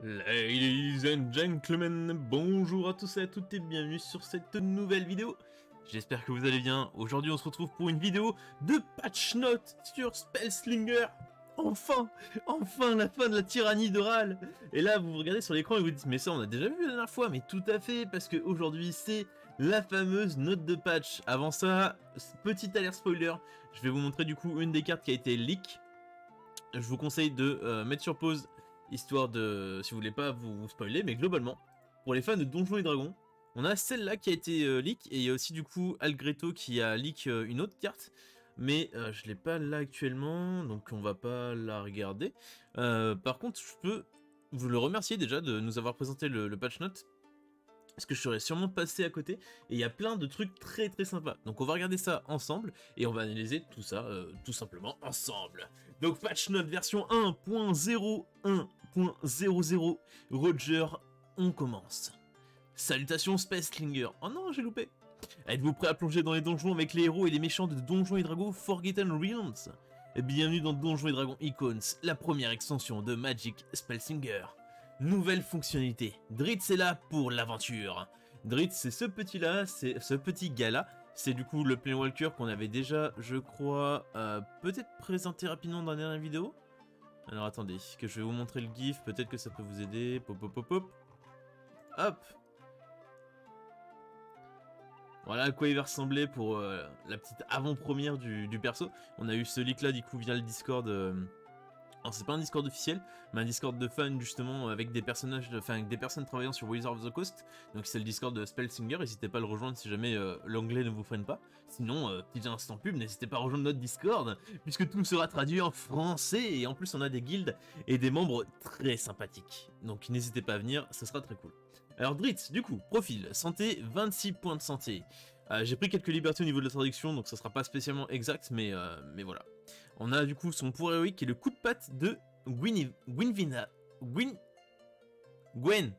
Ladies and gentlemen, bonjour à tous et à toutes et bienvenue sur cette nouvelle vidéo. J'espère que vous allez bien. Aujourd'hui, on se retrouve pour une vidéo de patch note sur Spellslinger. Enfin, enfin la fin de la tyrannie de Ral. Et là, vous regardez sur l'écran et vous dites, mais ça, on a déjà vu la dernière fois. Mais tout à fait, parce qu'aujourd'hui, c'est la fameuse note de patch. Avant ça, petite alerte spoiler, je vais vous montrer du coup une des cartes qui a été leak. Je vous conseille de euh, mettre sur pause histoire de, si vous voulez pas vous, spoiler, mais globalement, pour les fans de Donjons et Dragons, on a celle-là qui a été euh, leak, et il y a aussi du coup Algreto qui a leak euh, une autre carte, mais euh, je l'ai pas là actuellement, donc on va pas la regarder. par contre, je peux vous le remercier déjà de nous avoir présenté le patch note, parce que je serais sûrement passé à côté, et il y a plein de trucs très très sympas. Donc on va regarder ça ensemble, et on va analyser tout ça euh, tout simplement ensemble. Donc patch note version 1.01.00, Roger, on commence. Salutations Spacelinger. Oh non, j'ai loupé. Êtes-vous prêt à plonger dans les donjons avec les héros et les méchants de Donjons et Dragons Forgotten Realms? Bienvenue dans Donjons et Dragons Icons, la première extension de Magic Spellsinger. Nouvelle fonctionnalité, Dritz est là pour l'aventure. Dritz c'est ce petit là, c'est ce petit gars là, c'est du coup le Planewalker qu'on avait déjà, je crois, euh, peut-être présenté rapidement dans la dernière vidéo. Alors attendez, que je vais vous montrer le gif, peut-être que ça peut vous aider, pop pop pop pop. Hop voilà à quoi il va ressembler pour euh, la petite avant-première du, perso. On a eu ce leak là du coup via le Discord euh, alors c'est pas un Discord officiel, mais un Discord de fans justement avec des personnages, enfin avec des personnes travaillant sur Wizard of the Coast. Donc c'est le Discord de Spellsinger, n'hésitez pas à le rejoindre si jamais euh, l'anglais ne vous freine pas. Sinon, euh, petit instant pub, n'hésitez pas à rejoindre notre Discord, puisque tout sera traduit en français, et en plus on a des guildes et des membres très sympathiques. Donc n'hésitez pas à venir, ce sera très cool. Alors Dritz, du coup, profil, santé, 26 points de santé. Euh, j'ai pris quelques libertés au niveau de la traduction, donc ça sera pas spécialement exact, mais, mais voilà. On a du coup son pour héroïque qui est le coup de patte de Gwynvina. Gwyn... Gwen.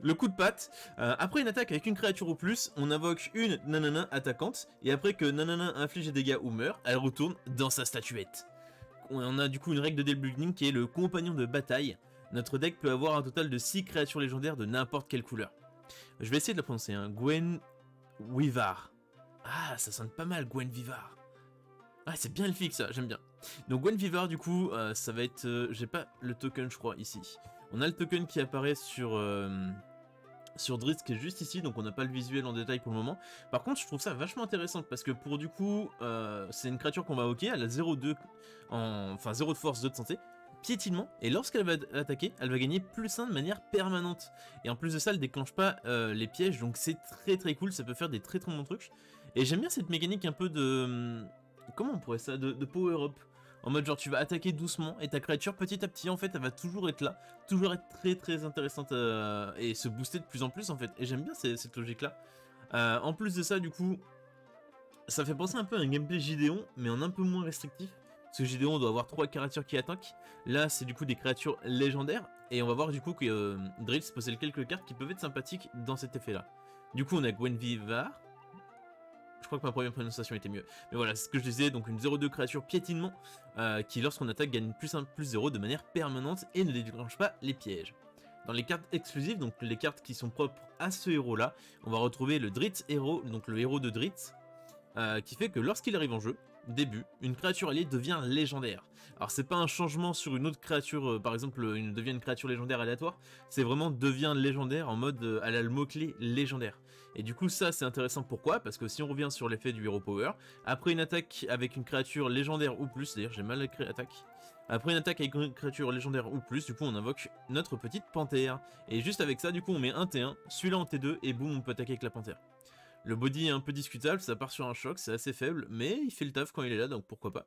Le coup de patte. Euh, après une attaque avec une créature ou plus, on invoque une nanana attaquante, et après que nanana inflige des dégâts ou meurt, elle retourne dans sa statuette. On a du coup une règle de debugging qui est le compagnon de bataille. Notre deck peut avoir un total de 6 créatures légendaires de n'importe quelle couleur. Je vais essayer de la prononcer, hein. Gwen Vivar. Ah, ça sonne pas mal, Gwen Vivar. Ah, c'est bien le fixe, ça, j'aime bien. Donc Gwen Vivar, du coup, euh, ça va être... Euh, j'ai pas le token, je crois, ici. On a le token qui apparaît sur... Euh, sur Dritz qui est juste ici, donc on n'a pas le visuel en détail pour le moment. Par contre, je trouve ça vachement intéressant, parce que pour du coup, c'est une créature qu'on va hocker, elle a 0,2, en... enfin 0 de force, 2 de santé, piétinement, et lorsqu'elle va attaquer, elle va gagner plus 1 de manière permanente. Et en plus de ça, elle déclenche pas les pièges, donc c'est très très cool, ça peut faire des très très bons trucs. Et j'aime bien cette mécanique un peu de... Comment on pourrait ça de, power-up en mode genre tu vas attaquer doucement et ta créature petit à petit en fait elle va toujours être là, toujours être très très intéressante euh, et se booster de plus en plus en fait. Et j'aime bien cette, logique là. Euh, en plus de ça du coup, ça fait penser un peu à un gameplay Gideon mais en un peu moins restrictif. Parce que Gideon doit avoir trois créatures qui attaquent. Là, c'est du coup des créatures légendaires. Et on va voir du coup que euh, Drills possède quelques cartes qui peuvent être sympathiques dans cet effet-là. Du coup, on a Gwenvivar. Je crois que ma première prononciation était mieux. Mais voilà, c'est ce que je disais. Donc une 0-2 créature piétinement euh, qui, lorsqu'on attaque, gagne plus 1, plus 0 de manière permanente et ne déclenche pas les pièges. Dans les cartes exclusives, donc les cartes qui sont propres à ce héros-là, on va retrouver le Dritz héros, donc le héros de Dritz, euh, qui fait que lorsqu'il arrive en jeu, début, une créature alliée devient légendaire. Alors c'est pas un changement sur une autre créature, euh, par exemple une, devient une créature légendaire aléatoire, c'est vraiment devient légendaire en mode euh, elle a le mot-clé légendaire. Et du coup ça c'est intéressant pourquoi? Parce que si on revient sur l'effet du Hero Power, après une attaque avec une créature légendaire ou plus, d'ailleurs j'ai mal écrit attaque, après une attaque avec une créature légendaire ou plus, du coup on invoque notre petite panthère. Et juste avec ça du coup on met un T1, celui-là en T2 et boum on peut attaquer avec la panthère. Le body est un peu discutable, ça part sur un choc, c'est assez faible, mais il fait le taf quand il est là, donc pourquoi pas.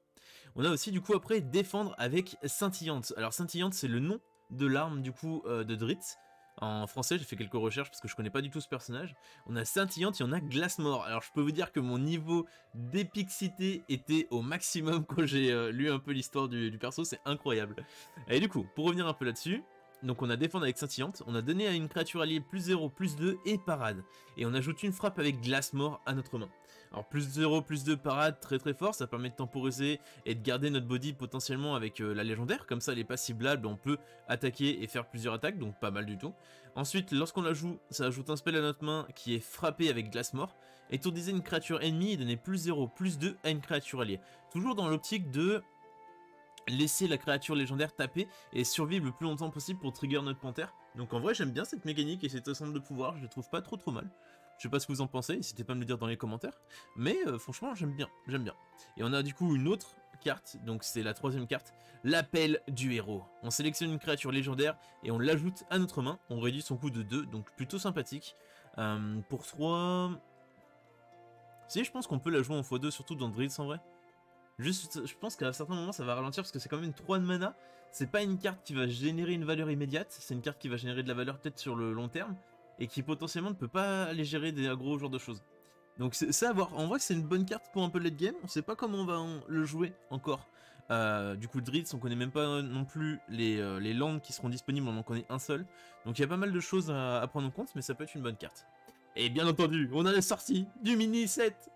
On a aussi du coup après défendre avec scintillante. Alors scintillante c'est le nom de l'arme du coup euh, de Dritz. En français, j'ai fait quelques recherches parce que je connais pas du tout ce personnage. On a scintillante et on a glace-mort. Alors je peux vous dire que mon niveau d'épicité était au maximum quand j'ai euh, lu un peu l'histoire du, du perso, c'est incroyable. Et du coup, pour revenir un peu là-dessus, donc on a défendre avec scintillante, on a donné à une créature alliée plus 0, plus 2 et parade. Et on ajoute une frappe avec glace mort à notre main. Alors plus 0, plus 2 parade, très très fort, ça permet de temporiser et de garder notre body potentiellement avec euh, la légendaire, comme ça elle est pas ciblable, on peut attaquer et faire plusieurs attaques, donc pas mal du tout. Ensuite, lorsqu'on la joue, ça ajoute un spell à notre main qui est frappé avec glace mort, étourdisez une créature ennemie et donnez plus 0, plus 2 à une créature alliée. Toujours dans l'optique de laisser la créature légendaire taper et survivre le plus longtemps possible pour trigger notre panthère. Donc en vrai j'aime bien cette mécanique et cet ensemble de pouvoir, je le trouve pas trop trop mal. Je sais pas ce que vous en pensez, n'hésitez pas à me le dire dans les commentaires. Mais euh, franchement j'aime bien, j'aime bien. Et on a du coup une autre carte, donc c'est la troisième carte, l'appel du héros. On sélectionne une créature légendaire et on l'ajoute à notre main, on réduit son coût de 2, donc plutôt sympathique. Euh, pour 3... Si je pense qu'on peut la jouer en x2 surtout dans Druids en vrai. Juste, je pense qu'à un certain moment ça va ralentir parce que c'est quand même 3 de mana. C'est pas une carte qui va générer une valeur immédiate, c'est une carte qui va générer de la valeur peut-être sur le long terme et qui potentiellement ne peut pas aller gérer des gros genres de choses. Donc c'est à voir. En vrai c'est une bonne carte pour un peu late game. On sait pas comment on va le jouer encore. Euh, du coup Dritz on connaît même pas non plus les, euh, les landes qui seront disponibles, on en connaît un seul. Donc il y a pas mal de choses à, à, prendre en compte mais ça peut être une bonne carte. Et bien entendu, on a la sortie du mini set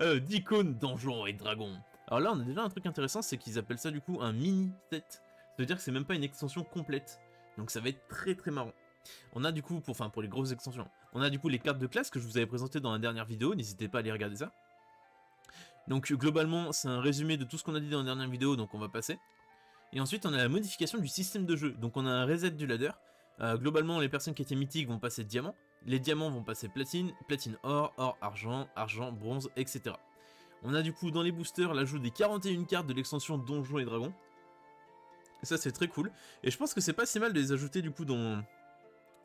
euh, d'icônes Donjons et Dragons. Alors là, on a déjà un truc intéressant, c'est qu'ils appellent ça du coup un mini set. Ça veut dire que c'est même pas une extension complète. Donc ça va être très très marrant. On a du coup, pour, enfin pour les grosses extensions, on a du coup les cartes de classe que je vous avais présentées dans la dernière vidéo, n'hésitez pas à aller regarder ça. Donc globalement, c'est un résumé de tout ce qu'on a dit dans la dernière vidéo, donc on va passer. Et ensuite, on a la modification du système de jeu. Donc on a un reset du ladder. Euh, globalement, les personnes qui étaient mythiques vont passer diamant. Les diamants vont passer platine, platine or, or argent, argent, bronze, etc. On a du coup dans les boosters l'ajout des 41 cartes de l'extension Donjons et Dragons. Et ça c'est très cool. Et je pense que c'est pas si mal de les ajouter du coup dans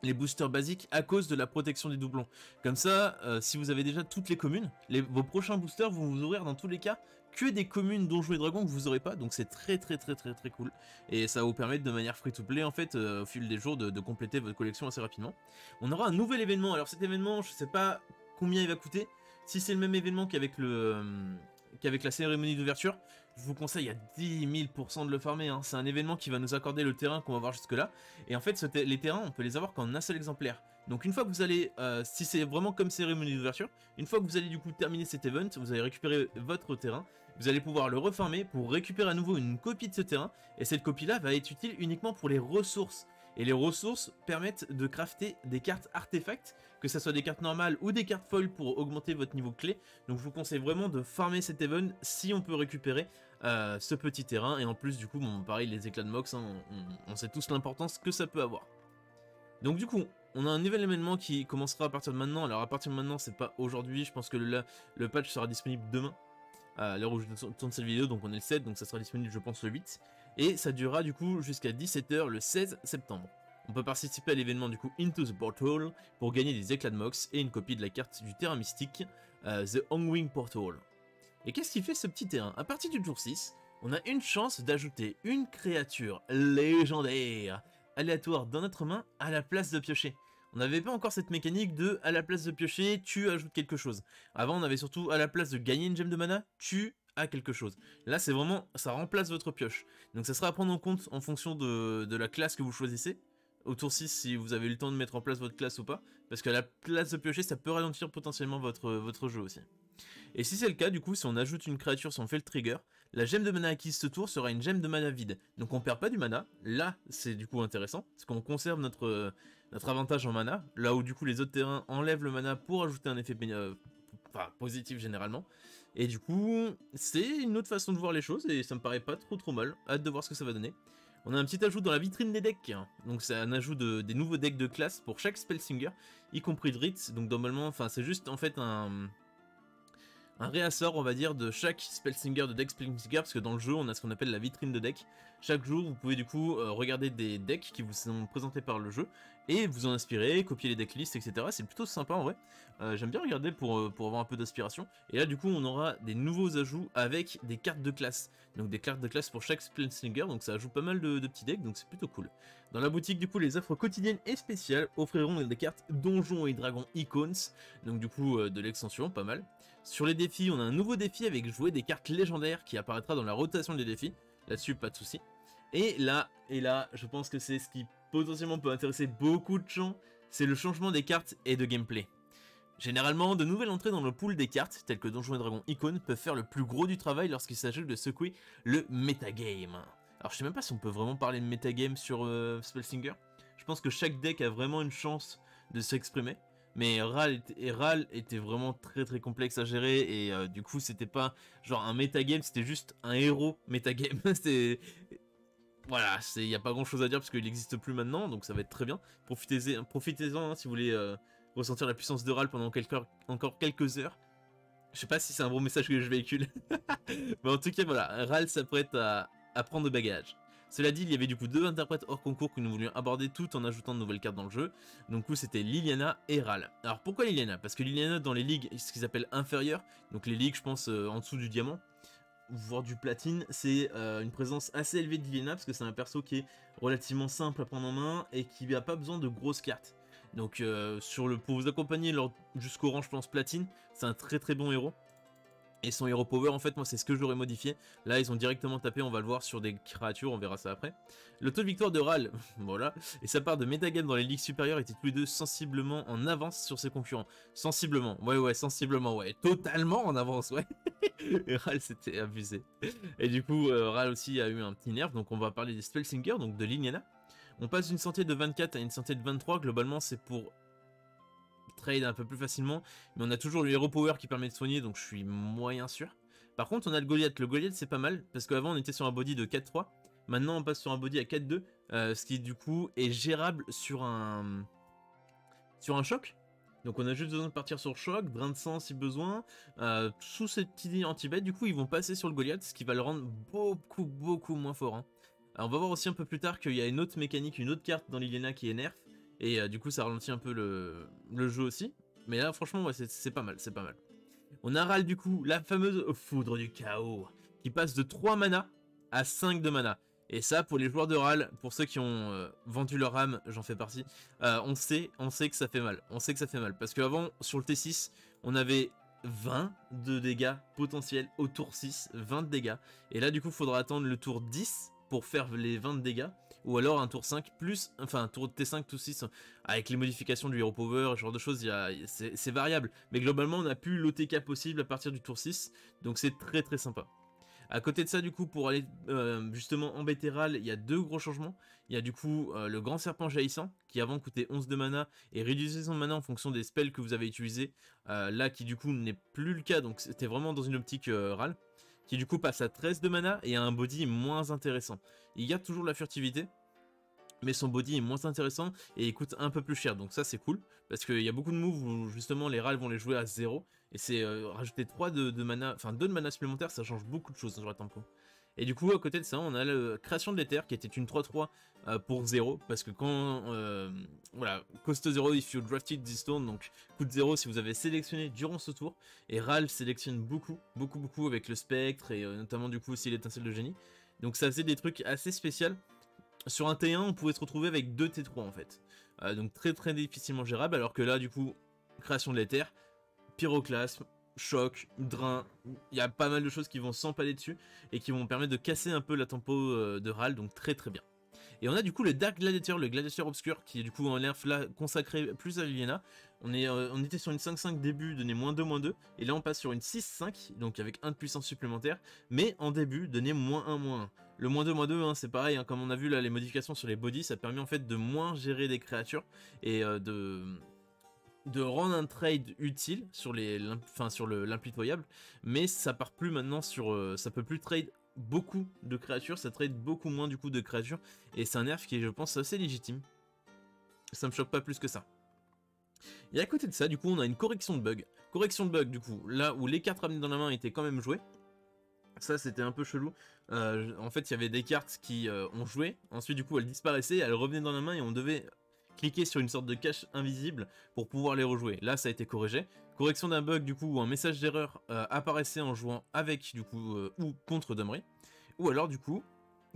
les boosters basiques à cause de la protection des doublons. Comme ça, euh, si vous avez déjà toutes les communes, vos prochains boosters vont vous ouvrir dans tous les cas que des communes Donjons et Dragons que vous aurez pas, donc c'est très très très très très cool. Et ça va vous permettre de manière free to play en fait, euh, au fil des jours, de, de, compléter votre collection assez rapidement. On aura un nouvel événement, alors cet événement, je sais pas combien il va coûter, si c'est le même événement euh, qu'avec la cérémonie d'ouverture, je vous conseille à 10 000% de le farmer. Hein. C'est un événement qui va nous accorder le terrain qu'on va voir jusque là. Et en fait, les terrains, on peut les avoir qu'en un seul exemplaire. Donc une fois que vous allez, euh, si c'est vraiment comme cérémonie d'ouverture, une fois que vous allez du coup terminer cet event, vous allez récupérer votre terrain, vous allez pouvoir le refarmer pour récupérer à nouveau une copie de ce terrain, et cette copie-là va être utile uniquement pour les ressources. Et les ressources permettent de crafter des cartes artefacts, que ce soit des cartes normales ou des cartes foils pour augmenter votre niveau clé. Donc je vous conseille vraiment de farmer cet event si on peut récupérer euh, ce petit terrain. Et en plus du coup, bon, pareil, les éclats de Mox, hein, on, sait tous l'importance que ça peut avoir. Donc du coup, on a un nouvel événement qui commencera à partir de maintenant. Alors à partir de maintenant, c'est pas aujourd'hui, je pense que le, le patch sera disponible demain. À l'heure où je tourne cette vidéo, donc on est le 7, donc ça sera disponible je pense le 8 et ça durera du coup jusqu'à 17h le 16 septembre. On peut participer à l'événement du coup Into the Portal pour gagner des éclats de mox et une copie de la carte du terrain mystique euh, The Hongwing Portal. Et qu'est-ce qui fait ce petit terrain? À partir du jour 6, on a une chance d'ajouter une créature légendaire aléatoire dans notre main à la place de piocher. On n'avait pas encore cette mécanique de à la place de piocher, tu ajoutes quelque chose. Avant, on avait surtout à la place de gagner une gemme de mana, tu à quelque chose. Là, c'est vraiment, ça remplace votre pioche. Donc ça sera à prendre en compte en fonction de, la classe que vous choisissez. Au tour 6, si vous avez eu le temps de mettre en place votre classe ou pas. Parce qu'à la place de piocher, ça peut ralentir potentiellement votre, votre jeu aussi. Et si c'est le cas, du coup, si on ajoute une créature, si on fait le trigger, la gemme de mana acquise ce tour sera une gemme de mana vide. Donc on perd pas du mana. Là, c'est du coup intéressant. Parce qu'on conserve notre, notre avantage en mana. Là où du coup les autres terrains enlèvent le mana pour ajouter un effet euh, positif généralement. Et du coup, c'est une autre façon de voir les choses et ça me paraît pas trop trop mal. Hâte de voir ce que ça va donner. On a un petit ajout dans la vitrine des decks, donc c'est un ajout de, des nouveaux decks de classe pour chaque Spellsinger, y compris Dritz, donc normalement, enfin c'est juste en fait un, un réassort, on va dire, de chaque Spellsinger de deck Spellsinger, parce que dans le jeu, on a ce qu'on appelle la vitrine de deck. Chaque jour, vous pouvez du coup euh, regarder des decks qui vous sont présentés par le jeu, et vous en inspirer, copier les decklists, etc. C'est plutôt sympa en vrai. Euh, j'aime bien regarder pour, euh, pour avoir un peu d'inspiration. Et là, du coup, on aura des nouveaux ajouts avec des cartes de classe. Donc des cartes de classe pour chaque Spellsinger, donc ça ajoute pas mal de, petits decks, donc c'est plutôt cool. Dans la boutique, du coup, les offres quotidiennes et spéciales offriront des cartes Donjons et Dragons Icons, donc du coup, de l'extension, pas mal. Sur les défis, on a un nouveau défi avec jouer des cartes légendaires qui apparaîtra dans la rotation des défis. Là-dessus, pas de souci. Et là, et là, je pense que c'est ce qui potentiellement peut intéresser beaucoup de gens, c'est le changement des cartes et de gameplay. Généralement, de nouvelles entrées dans le pool des cartes, telles que Donjons et Dragons Icon, peuvent faire le plus gros du travail lorsqu'il s'agit de secouer le metagame. Alors je sais même pas si on peut vraiment parler de metagame sur euh, Spellsinger. Je pense que chaque deck a vraiment une chance de s'exprimer. Mais Ral était, était, vraiment très très complexe à gérer et euh, du coup c'était pas genre un metagame, c'était juste un héros metagame. voilà, il n'y a pas grand chose à dire parce qu'il n'existe plus maintenant, donc ça va être très bien. Profitez-en profitez hein, si vous voulez euh, ressentir la puissance de Ral pendant encore quelques heures. Je sais pas si c'est un bon message que je véhicule. Mais en tout cas, voilà, Ral s'apprête à, à prendre bagage. Cela dit, il y avait du coup deux interprètes hors concours que nous voulions aborder tout en ajoutant de nouvelles cartes dans le jeu. Donc c'était Liliana et Ral. Alors pourquoi Liliana? Parce que Liliana dans les ligues, ce qu'ils appellent inférieures, donc les ligues je pense euh, en dessous du diamant, voire du platine, c'est euh, une présence assez élevée de parce que c'est un perso qui est relativement simple à prendre en main et qui n'a pas besoin de grosses cartes. Donc euh, sur le, pour vous accompagner jusqu'au rang je pense platine, c'est un très très bon héros. Et son hero power, en fait, moi, c'est ce que j'aurais modifié. Là, ils ont directement tapé, on va le voir sur des créatures, on verra ça après. Le taux de victoire de Ral, voilà, et sa part de metagame dans les ligues supérieures était tous les sensiblement en avance sur ses concurrents. Sensiblement, ouais, ouais, sensiblement, ouais. Totalement en avance, ouais. et Ral, c'était abusé. Et du coup, euh, Ral aussi a eu un petit nerf, donc on va parler des Spellsingers, donc de Liliana. On passe d'une santé de 24 à une santé de 23, globalement, c'est pour trade un peu plus facilement. Mais on a toujours le Hero Power qui permet de soigner, donc je suis moyen sûr. Par contre, on a le Goliath. Le Goliath, c'est pas mal, parce qu'avant, on était sur un body de 4-3. Maintenant, on passe sur un body à 4-2, euh, ce qui, du coup, est gérable sur un... Sur un choc. Donc on a juste besoin de partir sur choc, drain de sang si besoin. Euh, sous cette petite anti-bet, du coup, ils vont passer sur le Goliath, ce qui va le rendre beaucoup, beaucoup moins fort. Hein. On va voir aussi un peu plus tard qu'il y a une autre mécanique, une autre carte dans l'Ilena qui est nerf. Et euh, du coup, ça ralentit un peu le, jeu aussi. Mais là, franchement, c'est pas mal, c'est pas mal. On a Ral, du coup, la fameuse foudre du chaos, qui passe de 3 mana à 5 de mana. Et ça, pour les joueurs de Ral, pour ceux qui ont euh, vendu leur âme, j'en fais partie, euh, on, sait, on sait que ça fait mal. On sait que ça fait mal. Parce qu'avant, sur le T6, on avait 20 de dégâts potentiels au tour 6, 20 de dégâts. Et là, du coup, il faudra attendre le tour 10 pour faire les 20 de dégâts ou alors un tour 5 plus, enfin un tour de T5, tout 6, avec les modifications du Hero Power, ce genre de choses, c'est variable. Mais globalement, on a plus l'OTK possible à partir du tour 6, donc c'est très très sympa. À côté de ça, du coup, pour aller euh, justement embêter Ral, il y a deux gros changements. Il y a du coup euh, le grand serpent jaillissant, qui avant coûtait 11 de mana, et réduisait son mana en fonction des spells que vous avez utilisés. Euh, là, qui du coup n'est plus le cas, donc c'était vraiment dans une optique Ral qui du coup passe à 13 de mana et a un body moins intéressant. Il a toujours la furtivité, mais son body est moins intéressant et il coûte un peu plus cher, donc ça c'est cool, parce qu'il y a beaucoup de moves où justement les râles vont les jouer à 0, et c'est euh, rajouter 3 de, mana, enfin 2 de mana supplémentaires, ça change beaucoup de choses sur la tempo. Et du coup, à côté de ça, on a la création de l'éther qui était une 3-3 euh, pour 0. Parce que quand. Euh, voilà, cost 0 if you drafted this stone. Donc, coûte 0 si vous avez sélectionné durant ce tour. Et Ral sélectionne beaucoup, beaucoup, beaucoup avec le spectre et euh, notamment du coup aussi l'étincelle de génie. Donc, ça faisait des trucs assez spéciaux. Sur un T1, on pouvait se retrouver avec 2 T3 en fait. donc, très très difficilement gérable. Alors que là, du coup, création de l'éther, pyroclasme, choc, drain, il y a pas mal de choses qui vont s'empaler dessus et qui vont permettre de casser un peu la tempo euh, de Ral, donc très très bien. Et on a du coup le Dark Gladiator, le Gladiator Obscur, qui est du coup en nerf là consacré plus à Liliana. On, est, euh, était sur une 5-5 début, donné moins 2, moins 2, et là on passe sur une 6-5, donc avec 1 de puissance supplémentaire, mais en début, donné moins 1, moins 1. Le moins 2, moins 2, hein, c'est pareil, hein, comme on a vu là, les modifications sur les bodies, ça permet en fait de moins gérer des créatures et euh, de de rendre un trade utile sur les sur l'impitoyable mais ça part plus maintenant sur euh, ça peut plus trade beaucoup de créatures ça trade beaucoup moins du coup de créatures et c'est un nerf qui est je pense assez légitime. Ça me choque pas plus que ça. Et à côté de ça du coup on a une correction de bug. Correction de bug du coup là où les cartes ramenées dans la main étaient quand même jouées. Ça c'était un peu chelou. Euh, en fait il y avait des cartes qui euh, ont joué. Ensuite du coup elles disparaissaient elles revenaient dans la main et on devait cliquer sur une sorte de cache invisible pour pouvoir les rejouer. Là, ça a été corrigé. Correction d'un bug, du coup, où un message d'erreur euh, apparaissait en jouant avec, du coup, euh, ou contre Domri. Ou alors, du coup,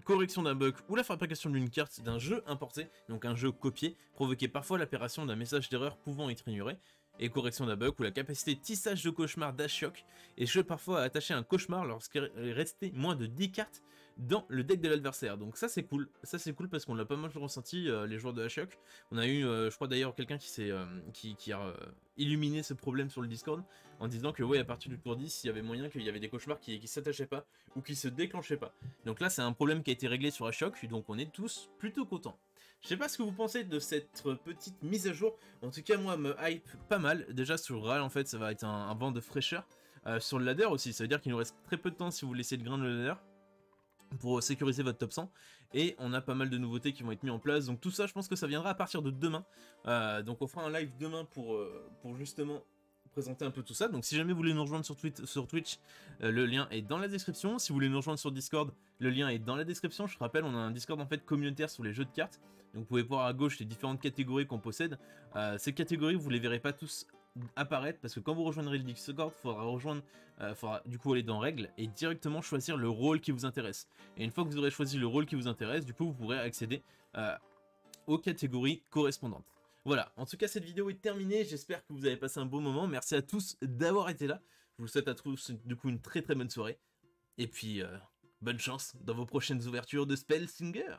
correction d'un bug ou la fabrication d'une carte d'un jeu importé, donc un jeu copié, provoquait parfois l'apparition d'un message d'erreur pouvant être ignoré. Et correction d'un bug ou la capacité tissage de cauchemar d'Ashiok est jeu parfois à attacher un cauchemar lorsqu'il restait moins de 10 cartes dans le deck de l'adversaire. Donc ça c'est cool, ça c'est cool parce qu'on l'a pas mal ressenti euh, les joueurs de Hashok. On a eu, euh, je crois d'ailleurs quelqu'un qui s'est, qui, a illuminé ce problème sur le Discord en disant que ouais à partir du tour 10 il y avait moyen qu'il y avait des cauchemars qui, qui s'attachaient pas ou qui se déclenchaient pas. Donc là c'est un problème qui a été réglé sur Hashok donc on est tous plutôt contents. Je sais pas ce que vous pensez de cette petite mise à jour. En tout cas, moi, me hype pas mal. Déjà, sur RAL, en fait, ça va être un, vent de fraîcheur. Euh, sur le ladder aussi, ça veut dire qu'il nous reste très peu de temps si vous laissez de grind le ladder pour sécuriser votre top 100 et on a pas mal de nouveautés qui vont être mis en place. Donc tout ça je pense que ça viendra à partir de demain. Euh, donc on fera un live demain pour, euh, pour justement présenter un peu tout ça. Donc si jamais vous voulez nous rejoindre sur, Twitch, Twitch le lien est dans la description. Si vous voulez nous rejoindre sur Discord le lien est dans la description. Je rappelle on a un Discord en fait communautaire sur les jeux de cartes. Donc vous pouvez voir à gauche les différentes catégories qu'on possède. Ces catégories vous les verrez pas tous apparaître parce que quand vous rejoindrez le Discord, il faudra rejoindre, euh, faudra du coup aller dans règles et directement choisir le rôle qui vous intéresse. Et une fois que vous aurez choisi le rôle qui vous intéresse, du coup vous pourrez accéder euh, aux catégories correspondantes. Voilà, en tout cas cette vidéo est terminée, j'espère que vous avez passé un bon moment, merci à tous d'avoir été là, je vous souhaite à tous du coup une très très bonne soirée, et puis euh, bonne chance dans vos prochaines ouvertures de Spell Singer